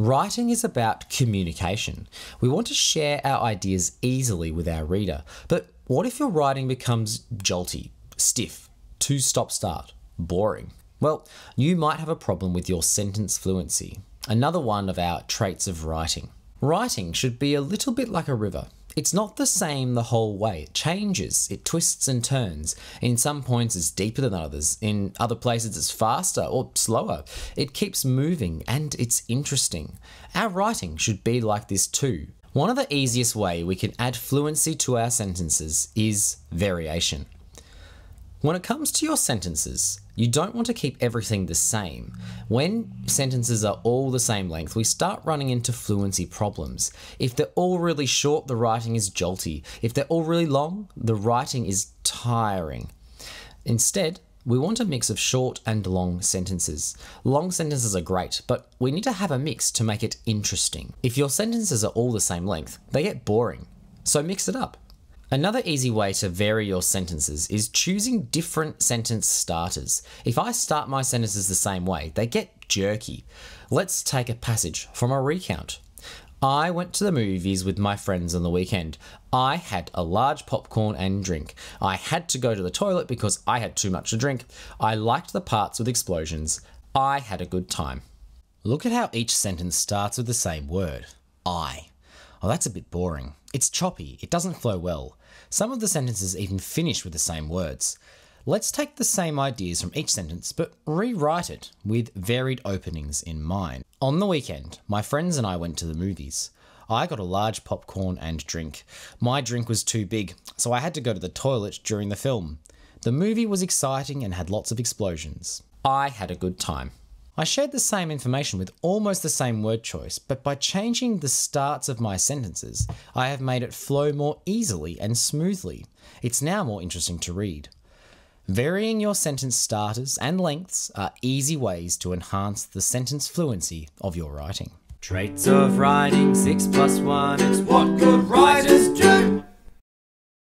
Writing is about communication. We want to share our ideas easily with our reader. But what if your writing becomes jolty, stiff, too stop start, boring? Well, you might have a problem with your sentence fluency, another one of our traits of writing. Writing should be a little bit like a river. It's not the same the whole way. It changes, it twists and turns. In some points, it's deeper than others. In other places, it's faster or slower. It keeps moving and it's interesting. Our writing should be like this too. One of the easiest way we can add fluency to our sentences is variation. When it comes to your sentences, you don't want to keep everything the same. When sentences are all the same length, we start running into fluency problems. If they're all really short, the writing is jolty. If they're all really long, the writing is tiring. Instead, we want a mix of short and long sentences. Long sentences are great, but we need to have a mix to make it interesting. If your sentences are all the same length, they get boring. So mix it up. Another easy way to vary your sentences is choosing different sentence starters. If I start my sentences the same way, they get jerky. Let's take a passage from a recount. I went to the movies with my friends on the weekend. I had a large popcorn and drink. I had to go to the toilet because I had too much to drink. I liked the parts with explosions. I had a good time. Look at how each sentence starts with the same word I. Oh, that's a bit boring. It's choppy, it doesn't flow well. Some of the sentences even finish with the same words. Let's take the same ideas from each sentence, but rewrite it with varied openings in mind. On the weekend, my friends and I went to the movies. I got a large popcorn and drink. My drink was too big, so I had to go to the toilet during the film. The movie was exciting and had lots of explosions. I had a good time. I shared the same information with almost the same word choice, but by changing the starts of my sentences, I have made it flow more easily and smoothly. It's now more interesting to read. Varying your sentence starters and lengths are easy ways to enhance the sentence fluency of your writing. Traits of writing 6 plus 1, it's what good writers.